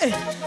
Hey.